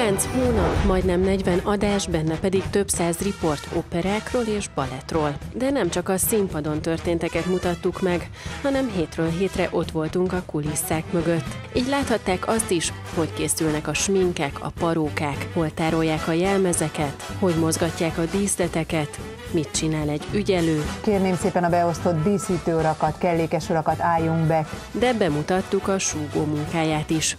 Kilenc hónap, majdnem 40 adás, benne pedig több száz riport operákról és balettról. De nem csak a színpadon történteket mutattuk meg, hanem hétről hétre ott voltunk a kulisszák mögött. Így láthatták azt is, hogy készülnek a sminkek, a parókák, hol tárolják a jelmezeket, hogy mozgatják a díszleteket, mit csinál egy ügyelő. Kérném szépen a beosztott díszítőurakat, kellékes urakat álljunk be. De bemutattuk a súgó munkáját is.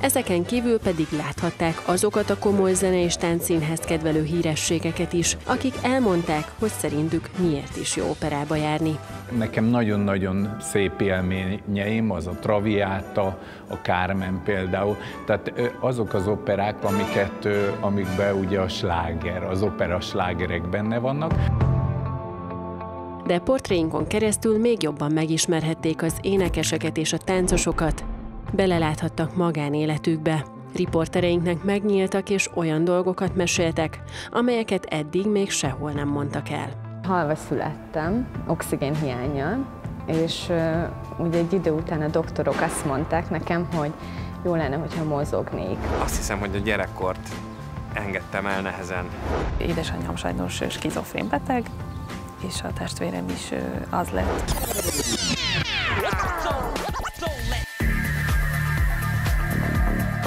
Ezeken kívül pedig láthatták azokat a komoly zene és táncszínhez kedvelő hírességeket is, akik elmondták, hogy szerintük miért is jó operába járni. Nekem nagyon-nagyon szép élményeim, az a Traviata, a Carmen például, tehát azok az operák, amiket, amikben ugye a sláger, az opera slágerek benne vannak. De portréinkon keresztül még jobban megismerhették az énekeseket és a táncosokat, beleláthattak magánéletükbe. Riportereinknek megnyíltak és olyan dolgokat meséltek, amelyeket eddig még sehol nem mondtak el. Halva születtem, oxigén hiányjal, és uh, ugye egy idő után a doktorok azt mondták nekem, hogy jó lenne, hogyha mozognék. Azt hiszem, hogy a gyerekkort engedtem el nehezen. Édesanyám sajnos skizofrén beteg, és a testvérem is az lett.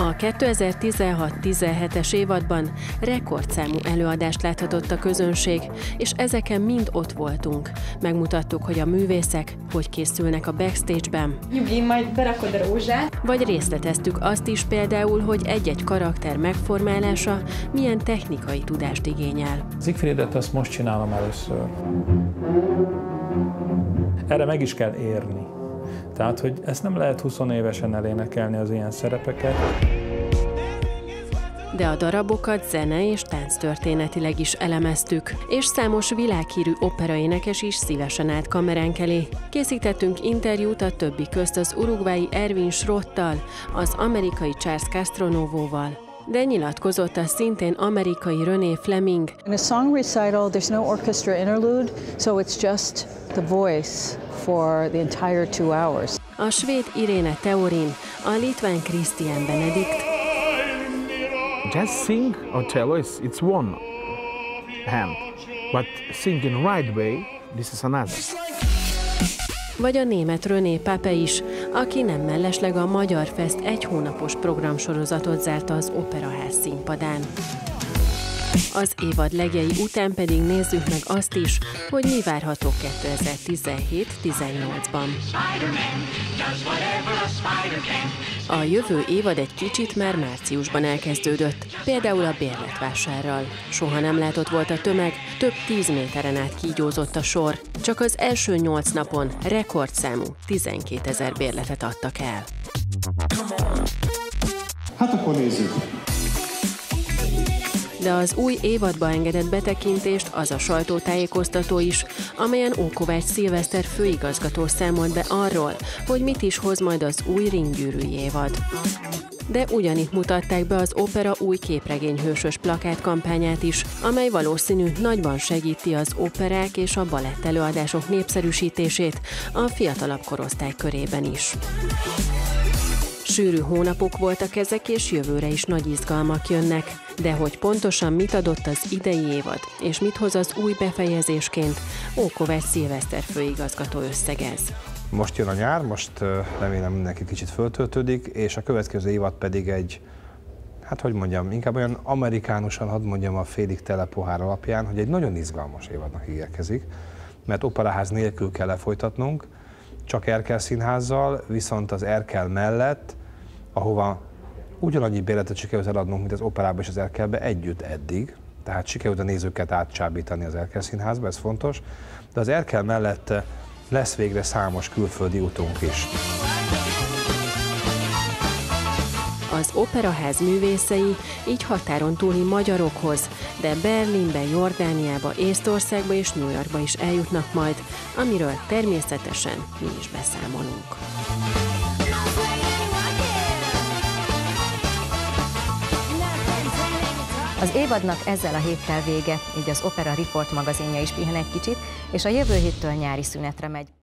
A 2016-17-es évadban rekordszámú előadást láthatott a közönség, és ezeken mind ott voltunk. Megmutattuk, hogy a művészek hogy készülnek a backstage-ben. Nyugi, majd berakod a rózsát. Vagy részleteztük azt is például, hogy egy-egy karakter megformálása milyen technikai tudást igényel. Siegfriedet azt most csinálom először. Erre meg is kell érni. Tehát, hogy ezt nem lehet 20 évesen elénekelni az ilyen szerepeket. De a darabokat zene és történetileg is elemeztük, és számos világhírű operaénekes is szívesen állt kameránk elé. Készítettünk interjút a többi közt az urugvái Erwin Schrottal, az amerikai Charles Castronovóval, de nyilatkozott a szintén amerikai René Fleming. In a song recital, there's no orchestra interlude, so it's just the voice for the entire two hours. A svéd Irene Teorin, a litván Christian Benedikt. Just sing or tell us it's one hand, but sing in right way, this is another. Vagy a német René Pape is, aki nem mellesleg a Magyar Fest egy hónapos programsorozatot zárta az Operaház színpadán. Az évad legjei után pedig nézzük meg azt is, hogy mi várható 2017-18-ban. A jövő évad egy kicsit már márciusban elkezdődött, például a bérletvásárral. Soha nem látott volt a tömeg, több tíz méteren át kígyózott a sor. Csak az első nyolc napon rekordszámú 12 ezer bérletet adtak el. Hát akkor nézzük de az új évadba engedett betekintést az a sajtótájékoztató is, amelyen Ókovács Szilveszter főigazgató számolt be arról, hogy mit is hoz majd az új ringgyűrű évad. De ugyanitt mutatták be az opera új képregényhősös plakát kampányát is, amely valószínű nagyban segíti az operák és a balett előadások népszerűsítését a fiatalabb korosztály körében is. Sűrű hónapok voltak ezek, és jövőre is nagy izgalmak jönnek. De hogy pontosan mit adott az idei évad, és mit hoz az új befejezésként, Ókovács Szilveszter főigazgató összegez. Most jön a nyár, most remélem mindenki kicsit föltöltődik, és a következő évad pedig egy, hát hogy mondjam, inkább olyan amerikánusan, hadd mondjam a félig tele pohár alapján, hogy egy nagyon izgalmas évadnak ígérkezik, mert operaház nélkül kell lefolytatnunk, csak Erkel színházzal, viszont az Erkel mellett ahova ugyanannyi bérletet sikerült eladnunk, mint az operában és az Erkelbe együtt eddig, tehát sikerült a nézőket átcsábítani az Erkel színházba, ez fontos, de az Erkel mellett lesz végre számos külföldi utunk is. Az operaház művészei így határon túli magyarokhoz, de Berlinbe, Jordániába, Észtországba és New Yorkba is eljutnak majd, amiről természetesen mi is beszámolunk. Az évadnak ezzel a héttel vége, így az Opera Report magazinja is pihen egy kicsit, és a jövő héttől nyári szünetre megy.